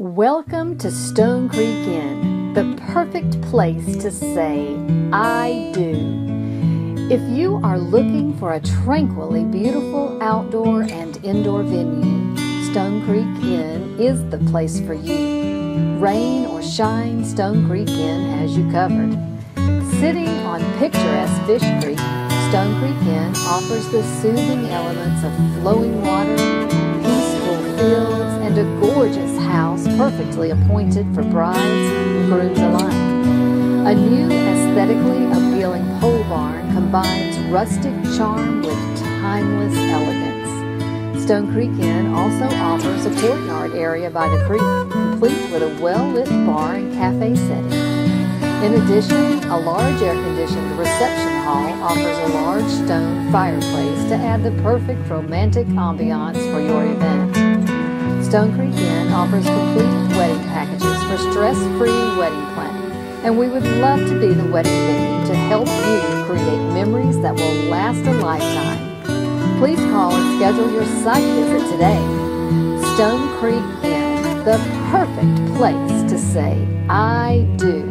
Welcome to Stone Creek Inn, the perfect place to say, I do. If you are looking for a tranquilly beautiful outdoor and indoor venue, Stone Creek Inn is the place for you. Rain or shine, Stone Creek Inn has you covered. Sitting on picturesque Fish Creek, Stone Creek Inn offers the soothing elements of flowing water, peaceful fields, and a gorgeous perfectly appointed for brides and grooms alike. A new aesthetically appealing pole barn combines rustic charm with timeless elegance. Stone Creek Inn also offers a courtyard area by the creek, complete with a well-lit bar and cafe setting. In addition, a large air-conditioned reception hall offers a large stone fireplace to add the perfect romantic ambiance for your event. Stone Creek Inn offers complete wedding packages for stress-free wedding planning, and we would love to be the wedding venue to help you create memories that will last a lifetime. Please call and schedule your site visit today. Stone Creek Inn, the perfect place to say, I do.